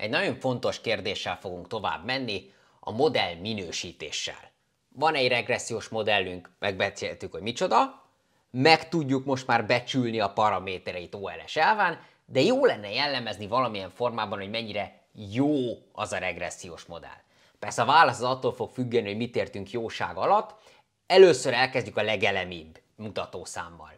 egy nagyon fontos kérdéssel fogunk tovább menni, a modell minősítéssel. Van egy regressziós modellünk, megbeszéltük, hogy micsoda, meg tudjuk most már becsülni a paramétereit OLS elván, de jó lenne jellemezni valamilyen formában, hogy mennyire jó az a regressziós modell. Persze a válasz az attól fog függeni, hogy mit értünk jóság alatt. Először elkezdjük a legelemibb mutatószámmal.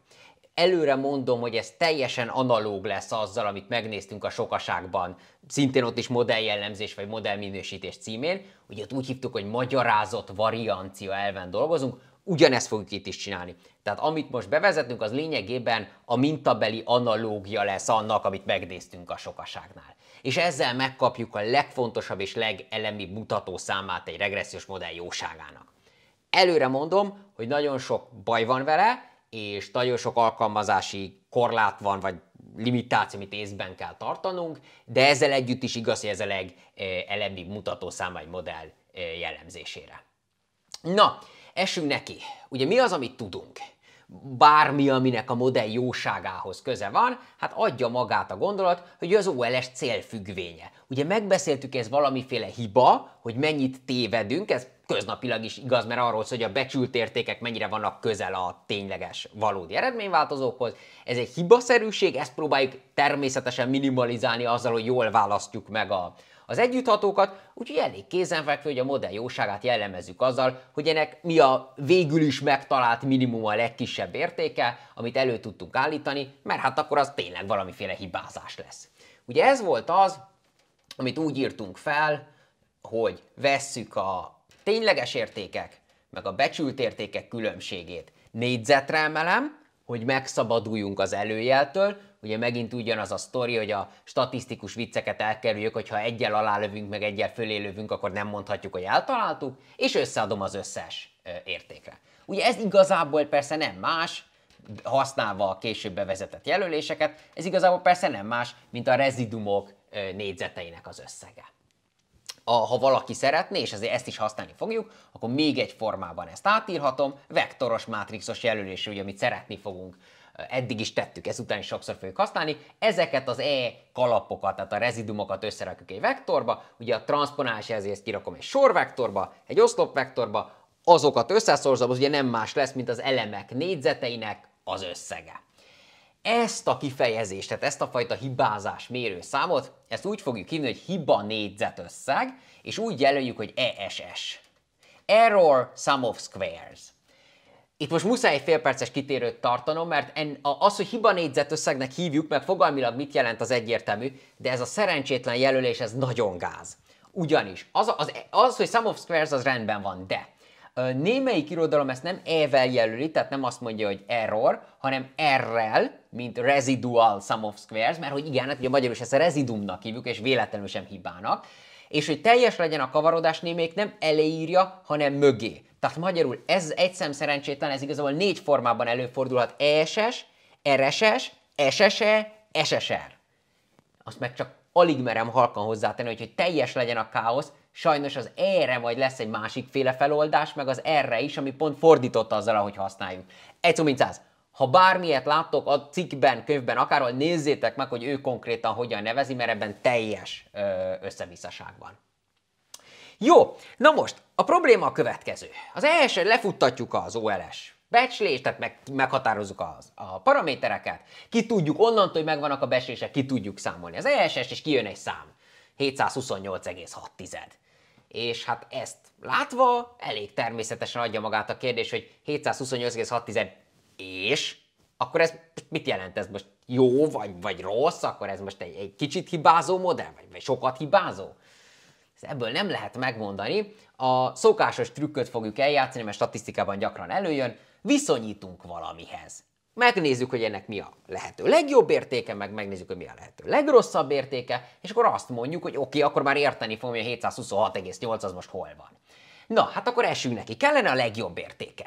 Előre mondom, hogy ez teljesen analóg lesz azzal, amit megnéztünk a sokaságban, szintén ott is modelljellemzés vagy modellminősítés címén. Ugye ott úgy hívtuk, hogy magyarázott variancia elven dolgozunk, ugyanezt fogjuk itt is csinálni. Tehát amit most bevezetünk, az lényegében a mintabeli analógia lesz annak, amit megnéztünk a sokaságnál. És ezzel megkapjuk a legfontosabb és legelemibb mutató számát egy regressziós modell jóságának. Előre mondom, hogy nagyon sok baj van vele, és nagyon sok alkalmazási korlát van, vagy limitáció, amit észben kell tartanunk, de ezzel együtt is igaz, hogy ez a legelemibb mutató száma egy modell jellemzésére. Na, Esünk neki. Ugye mi az, amit tudunk? Bármi, aminek a modell jóságához köze van, hát adja magát a gondolat, hogy az OLS célfüggvénye. Ugye megbeszéltük ez valamiféle hiba, hogy mennyit tévedünk, ez köznapilag is igaz, mert arról szól, hogy a becsült értékek mennyire vannak közel a tényleges valódi eredményváltozókhoz. Ez egy hibaszerűség, ezt próbáljuk természetesen minimalizálni azzal, hogy jól választjuk meg a, az együtthatókat, úgyhogy elég kézenfekvő, hogy a modell jóságát jellemezzük azzal, hogy ennek mi a végül is megtalált minimum a legkisebb értéke, amit elő tudtunk állítani, mert hát akkor az tényleg valamiféle hibázás lesz. Ugye ez volt az, amit úgy írtunk fel, hogy vesszük a tényleges értékek, meg a becsült értékek különbségét négyzetre emelem, hogy megszabaduljunk az előjeltől, ugye megint ugyanaz a sztori, hogy a statisztikus vicceket elkerüljük, hogyha egyel alálövünk, meg egyel fölé lövünk, akkor nem mondhatjuk, hogy eltaláltuk, és összeadom az összes értékre. Ugye ez igazából persze nem más, használva a később bevezetett jelöléseket, ez igazából persze nem más, mint a rezidumok négyzeteinek az összege. A, ha valaki szeretné, és ezért ezt is használni fogjuk, akkor még egy formában ezt átírhatom, vektoros mátrixos jelölés, ugye, amit szeretni fogunk eddig is tettük, ezután is sokszor fogjuk használni. Ezeket az E kalapokat, tehát a rezidumokat összerakjuk egy vektorba, ugye a transponálás ezért kirakom egy sorvektorba, egy oszlopvektorba, azokat összeszorzom, az ugye nem más lesz, mint az elemek négyzeteinek az összege. Ezt a kifejezést, tehát ezt a fajta hibázás mérőszámot, ezt úgy fogjuk hívni, hogy hiba négyzet összeg, és úgy jelöljük, hogy ESS. Error Sum of Squares. Itt most muszáj egy félperces kitérőt tartanom, mert en, az, hogy hiba négyzet összegnek hívjuk, meg fogalmilag mit jelent az egyértelmű, de ez a szerencsétlen jelölés, ez nagyon gáz. Ugyanis az, az, az hogy sum of squares az rendben van, de némelyik irodalom ezt nem E-vel jelöli, tehát nem azt mondja, hogy error, hanem R-rel, mint residual sum of squares, mert hogy igen, hát ugye magyarul is ezt a rezidumnak hívjuk, és véletlenül sem hibának, és hogy teljes legyen a kavarodás némelyik nem eleírja, hanem mögé. Tehát magyarul ez egy szem szerencsétlen, ez igazából négy formában előfordulhat. ESS, RSS, SSE, SSR. Azt meg csak alig merem halkan hozzátenni, hogy, hogy teljes legyen a káosz, sajnos az erre majd lesz egy másik féle feloldás, meg az erre is, ami pont fordított azzal, ahogy használjuk. Egy szó, mint száz. Ha bármilyet láttok a cikkben, könyvben, akárhol, nézzétek meg, hogy ő konkrétan hogyan nevezi, mert ebben teljes összevisszaság van. Jó, na most, a probléma a következő. Az első lefuttatjuk az OLS becslést, tehát meg, meghatározzuk az, a paramétereket, ki tudjuk onnantól, hogy megvannak a becslések, ki tudjuk számolni az ESS, és kijön egy szám. 728,6. És hát ezt látva elég természetesen adja magát a kérdés, hogy 728,6 és akkor ez mit jelent? Ez most jó vagy, vagy rossz? Akkor ez most egy, egy kicsit hibázó modell? Vagy, vagy sokat hibázó? ebből nem lehet megmondani. A szokásos trükköt fogjuk eljátszani, mert statisztikában gyakran előjön, viszonyítunk valamihez. Megnézzük, hogy ennek mi a lehető legjobb értéke, meg megnézzük, hogy mi a lehető legrosszabb értéke, és akkor azt mondjuk, hogy oké, okay, akkor már érteni fogom, hogy a 726,8 az most hol van. Na, hát akkor esünk neki. Kellene a legjobb értéke.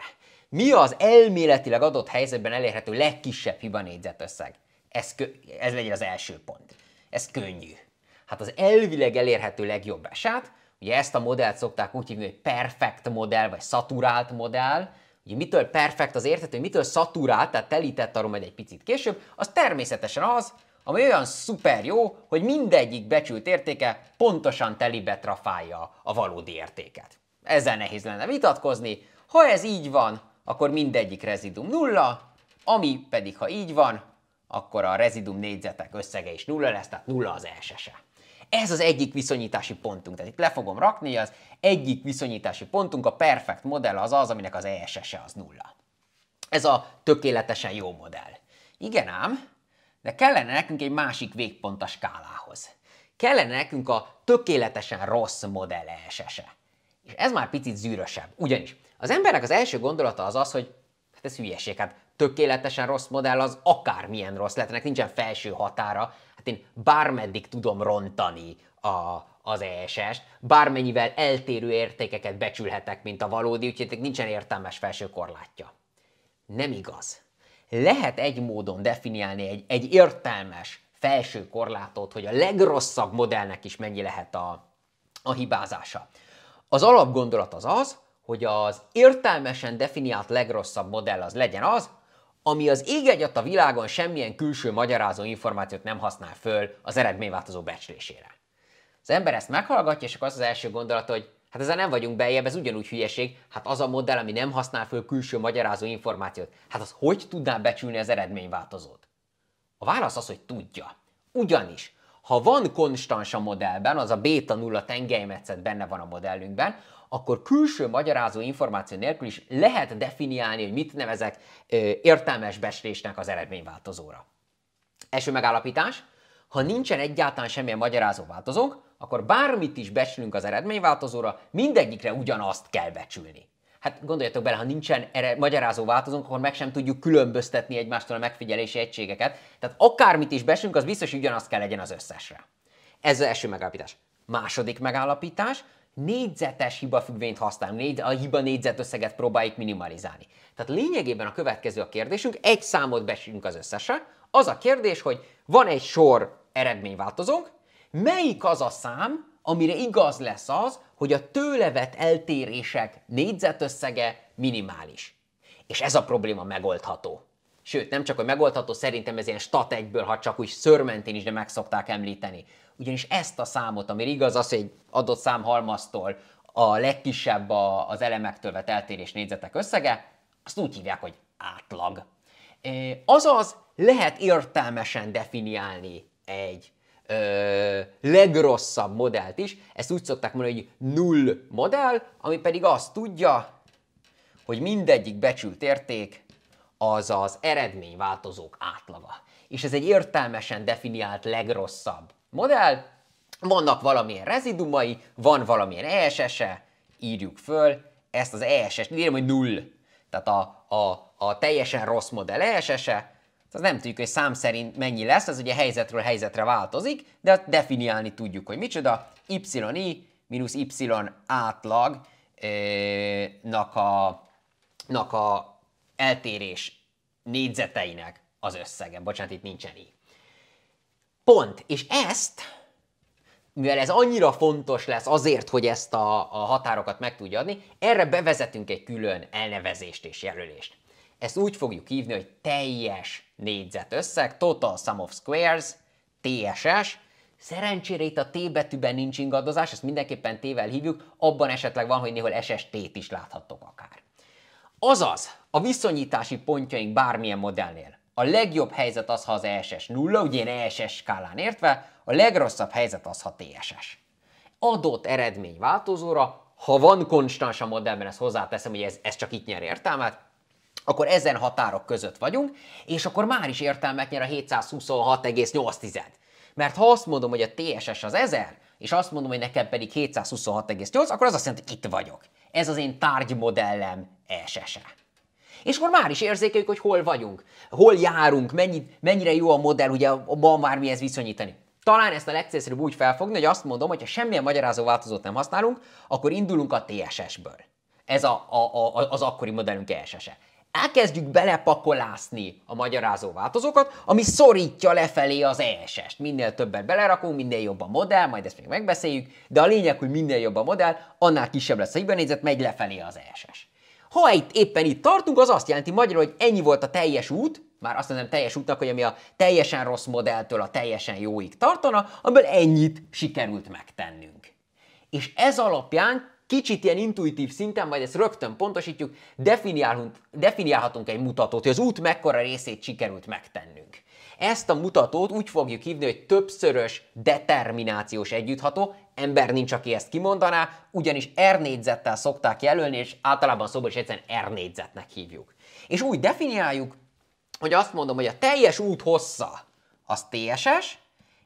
Mi az elméletileg adott helyzetben elérhető legkisebb hiba négyzetösszeg? Ez, ez legyen az első pont. Ez könnyű. Hát az elvileg elérhető legjobb eset, ugye ezt a modellt szokták úgy hívni, hogy perfect modell, vagy szaturált modell, Ugye mitől perfekt az érthető, mitől szaturált, tehát telített, arról majd egy picit később, az természetesen az, ami olyan szuper jó, hogy mindegyik becsült értéke pontosan telibe trafálja a valódi értéket. Ezzel nehéz lenne vitatkozni. Ha ez így van, akkor mindegyik rezidum nulla, ami pedig, ha így van, akkor a rezidum négyzetek összege is nulla lesz, tehát nulla az elsese. Ez az egyik viszonyítási pontunk. Tehát itt le fogom rakni, az egyik viszonyítási pontunk, a perfekt modell az az, aminek az ESS-e az nulla. Ez a tökéletesen jó modell. Igen ám, de kellene nekünk egy másik végpont a skálához. Kellene nekünk a tökéletesen rossz modell ESS-e. És ez már picit zűrösebb. Ugyanis az embernek az első gondolata az az, hogy hát ez hülyeség, hát tökéletesen rossz modell az akármilyen rossz lehet, nincsen felső határa, hát én bármeddig tudom rontani a, az ESS-t, bármennyivel eltérő értékeket becsülhetek, mint a valódi, úgyhogy nincsen értelmes felső korlátja. Nem igaz. Lehet egy módon definiálni egy, egy értelmes felső korlátot, hogy a legrosszabb modellnek is mennyi lehet a, a hibázása. Az alapgondolat az az, hogy az értelmesen definiált legrosszabb modell az legyen az, ami az ég a világon semmilyen külső magyarázó információt nem használ föl az eredményváltozó becslésére. Az ember ezt meghallgatja, és akkor az az első gondolat, hogy hát ezzel nem vagyunk bejebb, ez ugyanúgy hülyeség, hát az a modell, ami nem használ föl külső magyarázó információt, hát az hogy tudná becsülni az eredményváltozót? A válasz az, hogy tudja. Ugyanis, ha van konstans a modellben, az a beta nulla tengelymetszet benne van a modellünkben, akkor külső magyarázó információ nélkül is lehet definiálni, hogy mit nevezek értelmes becslésnek az eredményváltozóra. Első megállapítás, ha nincsen egyáltalán semmilyen magyarázó változónk, akkor bármit is becslünk az eredményváltozóra, mindegyikre ugyanazt kell becsülni. Hát gondoljatok bele, ha nincsen erre magyarázó változónk, akkor meg sem tudjuk különböztetni egymástól a megfigyelési egységeket. Tehát akármit is besünk, az biztos, ugyanazt kell legyen az összesre. Ez az első megállapítás. Második megállapítás, négyzetes hibafüggvényt használunk, négy, a hiba négyzetösszeget próbáljuk minimalizálni. Tehát lényegében a következő a kérdésünk, egy számot besünk az összesre, az a kérdés, hogy van egy sor eredményváltozónk, melyik az a szám, amire igaz lesz az, hogy a tőle vett eltérések négyzetösszege minimális. És ez a probléma megoldható. Sőt, nem csak, hogy megoldható, szerintem ez ilyen stat egyből, ha csak úgy szörmentén is, de meg szokták említeni. Ugyanis ezt a számot, ami igaz az, hogy egy adott szám halmaztól a legkisebb az elemektől vett eltérés négyzetek összege, azt úgy hívják, hogy átlag. Azaz lehet értelmesen definiálni egy ö, legrosszabb modellt is. Ezt úgy szokták mondani, hogy null modell, ami pedig azt tudja, hogy mindegyik becsült érték az az eredményváltozók átlaga. És ez egy értelmesen definiált legrosszabb modell, vannak valamilyen rezidumai, van valamilyen ESS-e, írjuk föl, ezt az ESS, írjam, hogy null, tehát a, a, a teljesen rossz modell ESS-e, az nem tudjuk, hogy szám szerint mennyi lesz, ez ugye helyzetről helyzetre változik, de definiálni tudjuk, hogy micsoda, yi mínusz y átlag nak a, nak a eltérés négyzeteinek az összege. Bocsánat, itt nincsen i. Pont. És ezt, mivel ez annyira fontos lesz azért, hogy ezt a, a határokat meg tudja adni, erre bevezetünk egy külön elnevezést és jelölést. Ezt úgy fogjuk hívni, hogy teljes négyzet összeg, Total Sum of Squares, TSS, Szerencsére itt a T betűben nincs ingadozás, ezt mindenképpen T-vel hívjuk, abban esetleg van, hogy néhol SST-t is láthattok akár. Azaz, a viszonyítási pontjaink bármilyen modellnél. A legjobb helyzet az, ha az ESS nulla, ugye én ESS skálán értve, a legrosszabb helyzet az, ha TSS. Adott eredmény változóra, ha van konstans a modellben, ezt hozzáteszem, hogy ez, ez csak itt nyer értelmet, akkor ezen határok között vagyunk, és akkor már is értelmet nyer a 726,8. Mert ha azt mondom, hogy a TSS az 1000, és azt mondom, hogy nekem pedig 726,8, akkor az azt jelenti, hogy itt vagyok. Ez az én tárgymodellem ESS-e. És akkor már is érzékeljük, hogy hol vagyunk, hol járunk, mennyi, mennyire jó a modell, ugye ma már mihez viszonyítani. Talán ezt a legcélszerűbb úgy felfogni, hogy azt mondom, hogy ha semmilyen magyarázó változót nem használunk, akkor indulunk a TSS-ből. Ez a, a, a, az akkori modellünk ESS-e elkezdjük belepakolászni a magyarázó változókat, ami szorítja lefelé az ESS-t. Minél többet belerakunk, minél jobb a modell, majd ezt még megbeszéljük, de a lényeg, hogy minél jobb a modell, annál kisebb lesz a hibanézet, megy lefelé az ESS. Ha itt éppen itt tartunk, az azt jelenti magyarul, hogy ennyi volt a teljes út, már azt mondom teljes útnak, hogy ami a teljesen rossz modelltől a teljesen jóig tartana, amiből ennyit sikerült megtennünk. És ez alapján kicsit ilyen intuitív szinten, majd ezt rögtön pontosítjuk, definiálhatunk, definiálhatunk egy mutatót, hogy az út mekkora részét sikerült megtennünk. Ezt a mutatót úgy fogjuk hívni, hogy többszörös determinációs együttható, ember nincs, aki ezt kimondaná, ugyanis R négyzettel szokták jelölni, és általában szóban is egyszerűen R négyzetnek hívjuk. És úgy definiáljuk, hogy azt mondom, hogy a teljes út hossza az TSS,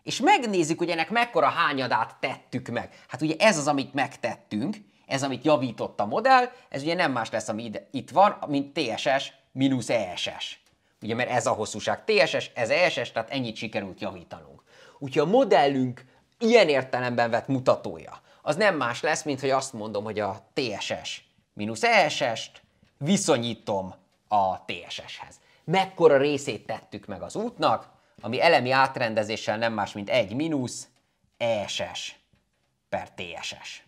és megnézzük, hogy ennek mekkora hányadát tettük meg. Hát ugye ez az, amit megtettünk, ez, amit javított a modell, ez ugye nem más lesz, ami itt van, mint TSS mínusz ESS. Ugye, mert ez a hosszúság TSS, ez ESS, tehát ennyit sikerült javítanunk. Úgyhogy a modellünk ilyen értelemben vett mutatója, az nem más lesz, mint hogy azt mondom, hogy a TSS mínusz ESS-t viszonyítom a TSS-hez. Mekkora részét tettük meg az útnak, ami elemi átrendezéssel nem más, mint 1 mínusz ESS per TSS.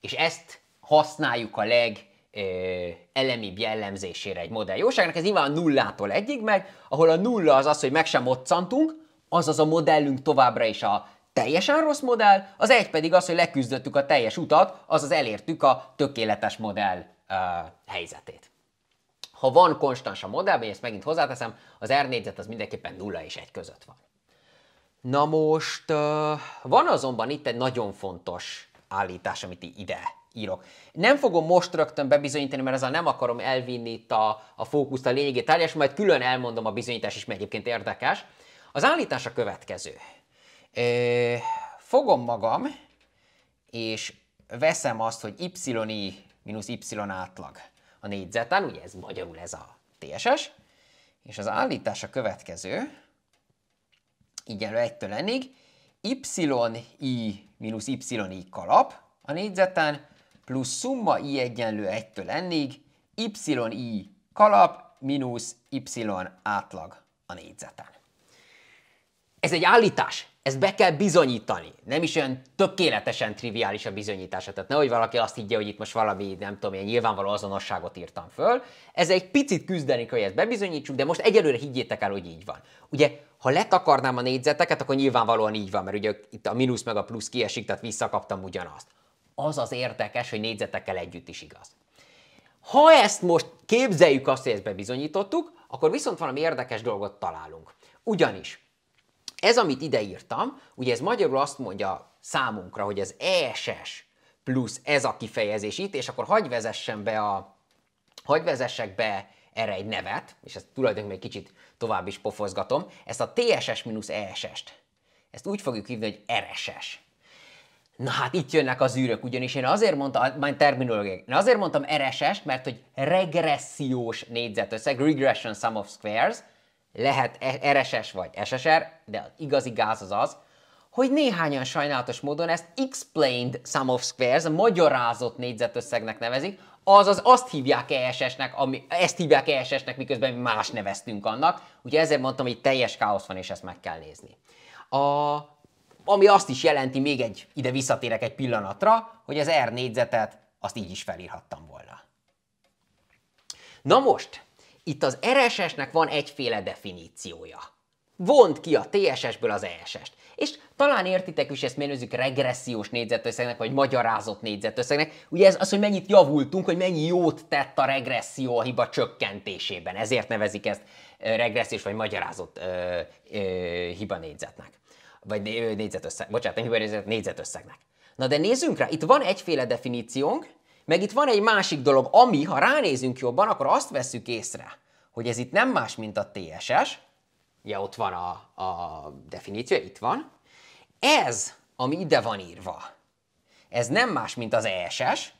És ezt használjuk a leg elemibb jellemzésére egy modell jóságnak, ez nyilván a nullától egyig meg, ahol a nulla az az, hogy meg sem moccantunk, azaz a modellünk továbbra is a teljesen rossz modell, az egy pedig az, hogy leküzdöttük a teljes utat, azaz elértük a tökéletes modell uh, helyzetét. Ha van konstans a modellben, ezt megint hozzáteszem, az R négyzet az mindenképpen 0 és 1 között van. Na most uh, van azonban itt egy nagyon fontos állítás, amit ide írok. Nem fogom most rögtön bebizonyítani, mert ezzel nem akarom elvinni itt a, a fókuszt a lényegét tárgyás, majd külön elmondom a bizonyítás is, mert egyébként érdekes. Az állítás a következő. Ö, fogom magam, és veszem azt, hogy y mínusz y átlag a négyzeten, ugye ez magyarul ez a TSS, és az állítás a következő, egyenlő 1-től n-ig, yi mínusz yi kalap a négyzeten, plusz szumma i egyenlő 1-től n-ig, yi kalap mínusz y átlag a négyzeten. Ez egy állítás, ezt be kell bizonyítani. Nem is olyan tökéletesen triviális a bizonyítása. Tehát nehogy valaki azt higgye, hogy itt most valami, nem tudom, ilyen nyilvánvaló azonosságot írtam föl. Ez egy picit küzdeni, hogy ezt bebizonyítsuk, de most egyelőre higgyétek el, hogy így van. Ugye, ha letakarnám a négyzeteket, akkor nyilvánvalóan így van, mert ugye itt a mínusz meg a plusz kiesik, tehát visszakaptam ugyanazt. Az az érdekes, hogy négyzetekkel együtt is igaz. Ha ezt most képzeljük azt, hogy ezt bebizonyítottuk, akkor viszont valami érdekes dolgot találunk. Ugyanis ez, amit ide írtam, ugye ez magyarul azt mondja számunkra, hogy ez ESS plusz ez a kifejezés itt, és akkor hagyj vezessen be a, hagyj vezessek be erre egy nevet, és ezt tulajdonképpen egy kicsit tovább is pofozgatom, ezt a TSS mínusz ESS-t. Ezt úgy fogjuk hívni, hogy RSS. Na hát itt jönnek az űrök, ugyanis én azért mondtam, majd terminológia, én azért mondtam RSS, mert hogy regressziós négyzetösszeg, regression sum of squares, lehet e- RSS vagy SSR, de az igazi gáz az az, hogy néhányan sajnálatos módon ezt explained sum of squares, a magyarázott négyzetösszegnek nevezik, azaz azt hívják ESS-nek, ami, ezt hívják ESS-nek, miközben mi más neveztünk annak. Ugye ezért mondtam, hogy teljes káosz van, és ezt meg kell nézni. A, ami azt is jelenti, még egy, ide visszatérek egy pillanatra, hogy az R négyzetet azt így is felírhattam volna. Na most, itt az RSS-nek van egyféle definíciója. Vont ki a TSS-ből az ESS-t. És talán értitek is, ezt mérőzzük regressziós négyzetösszegnek, vagy magyarázott négyzetösszegnek. Ugye ez az, hogy mennyit javultunk, hogy mennyi jót tett a regresszió a hiba csökkentésében. Ezért nevezik ezt regressziós vagy magyarázott ö, ö, hiba négyzetnek. Vagy négyzetösszeg, bocsánat, nem hiba négyzet, négyzetösszegnek. Na de nézzünk rá, itt van egyféle definíciónk, meg itt van egy másik dolog, ami, ha ránézünk jobban, akkor azt vesszük észre, hogy ez itt nem más, mint a TSS, ugye ott van a, a definíció, itt van. Ez, ami ide van írva, ez nem más, mint az ESS,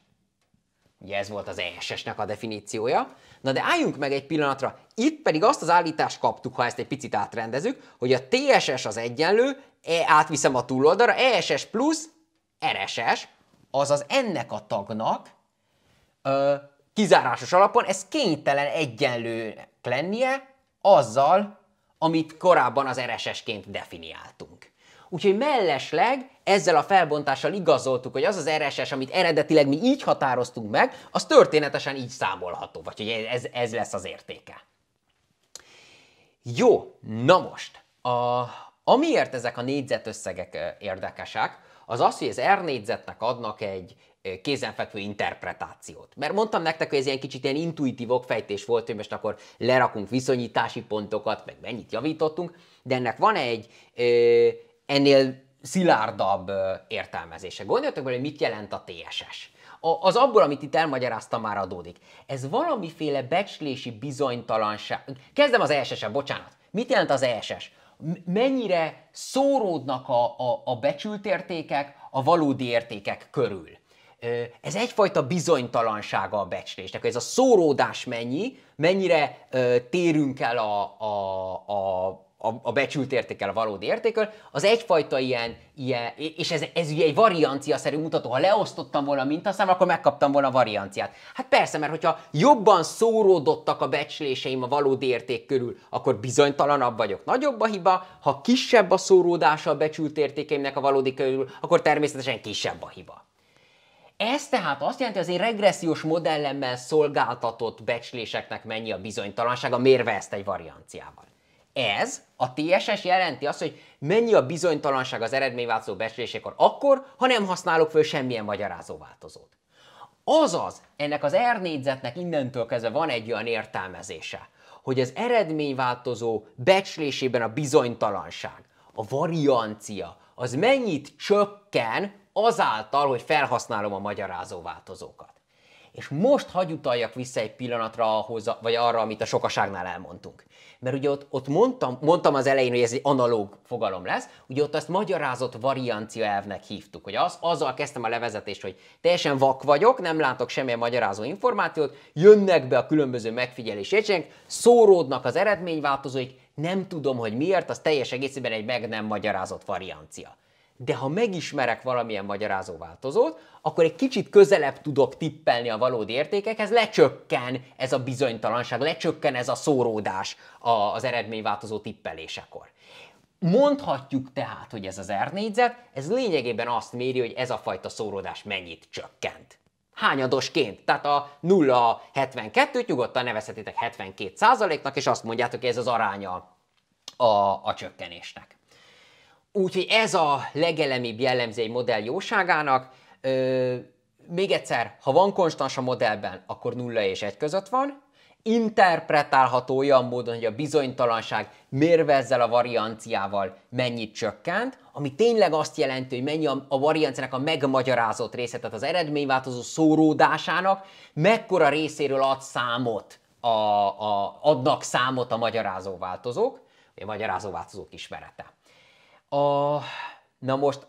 ugye ez volt az ESS-nek a definíciója, na de álljunk meg egy pillanatra, itt pedig azt az állítást kaptuk, ha ezt egy picit átrendezük, hogy a TSS az egyenlő, e, átviszem a túloldalra, ESS plusz RSS, azaz ennek a tagnak kizárásos alapon ez kénytelen egyenlőnek lennie azzal, amit korábban az RSS-ként definiáltunk. Úgyhogy mellesleg ezzel a felbontással igazoltuk, hogy az az RSS, amit eredetileg mi így határoztunk meg, az történetesen így számolható, vagy hogy ez, ez lesz az értéke. Jó, na most, a, amiért ezek a négyzetösszegek érdekesek, az az, hogy az R négyzetnek adnak egy kézenfekvő interpretációt. Mert mondtam nektek, hogy ez ilyen kicsit ilyen intuitív okfejtés volt, hogy most akkor lerakunk viszonyítási pontokat, meg mennyit javítottunk, de ennek van egy ennél szilárdabb értelmezése. Gondoljatok bele, hogy mit jelent a TSS. Az abból, amit itt elmagyaráztam, már adódik. Ez valamiféle becslési bizonytalanság. Kezdem az ESS-en, bocsánat. Mit jelent az ESS? mennyire szóródnak a, a, a becsült értékek a valódi értékek körül. Ez egyfajta bizonytalansága a becslésnek, ez a szóródás mennyi, mennyire térünk el a, a, a a, a becsült értékel, a valódi értékel, az egyfajta ilyen, ilyen és ez, ez ugye egy variancia-szerű mutató. Ha leosztottam volna a mintaszámra, akkor megkaptam volna a varianciát. Hát persze, mert hogyha jobban szóródottak a becsléseim a valódi érték körül, akkor bizonytalanabb vagyok, nagyobb a hiba, ha kisebb a szóródása a becsült értékeimnek a valódi körül, akkor természetesen kisebb a hiba. Ez tehát azt jelenti, hogy az én regressziós modellemmel szolgáltatott becsléseknek mennyi a bizonytalansága, mérve ezt egy varianciával. Ez, a TSS jelenti azt, hogy mennyi a bizonytalanság az eredményváltozó becslésekor akkor, ha nem használok föl semmilyen magyarázó változót. Azaz, ennek az R négyzetnek innentől kezdve van egy olyan értelmezése, hogy az eredményváltozó becslésében a bizonytalanság, a variancia, az mennyit csökken azáltal, hogy felhasználom a magyarázó változókat. És most hagy utaljak vissza egy pillanatra ahhoz, vagy arra, amit a sokaságnál elmondtunk. Mert ugye ott, ott mondtam, mondtam az elején, hogy ez egy analóg fogalom lesz, ugye ott azt magyarázott variancia elvnek hívtuk, hogy az, azzal kezdtem a levezetést, hogy teljesen vak vagyok, nem látok semmilyen magyarázó információt, jönnek be a különböző megfigyelési jegyzék, szóródnak az eredményváltozóik, nem tudom, hogy miért, az teljes egészében egy meg nem magyarázott variancia de ha megismerek valamilyen magyarázó változót, akkor egy kicsit közelebb tudok tippelni a valódi értékekhez, lecsökken ez a bizonytalanság, lecsökken ez a szóródás az eredményváltozó tippelésekor. Mondhatjuk tehát, hogy ez az R négyzet, ez lényegében azt méri, hogy ez a fajta szóródás mennyit csökkent. Hányadosként, tehát a 0-72-t nyugodtan nevezhetitek 72%-nak, és azt mondjátok, hogy ez az aránya a, a csökkenésnek. Úgyhogy ez a legelemibb jellemző egy modell jóságának. Ö, még egyszer, ha van konstans a modellben, akkor 0 és 1 között van. Interpretálható olyan módon, hogy a bizonytalanság mérve ezzel a varianciával mennyit csökkent, ami tényleg azt jelenti, hogy mennyi a, a varianciának a megmagyarázott része, tehát az eredményváltozó szóródásának, mekkora részéről ad számot a, a, adnak számot a magyarázó változók, vagy a magyarázó változók ismerete. A, na most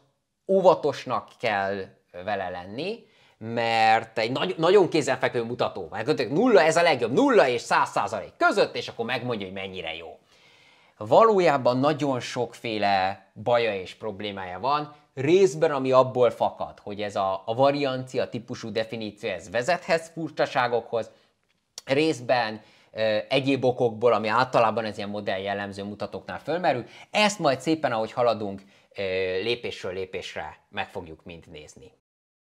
óvatosnak kell vele lenni, mert egy nagy, nagyon kézenfekvő mutató. Mert nulla ez a legjobb, nulla és száz százalék között, és akkor megmondja, hogy mennyire jó. Valójában nagyon sokféle baja és problémája van, részben ami abból fakad, hogy ez a, a variancia típusú definíció ez vezethez furcsaságokhoz, részben egyéb okokból, ami általában ez ilyen modell jellemző mutatóknál fölmerül. Ezt majd szépen, ahogy haladunk, lépésről lépésre meg fogjuk mind nézni.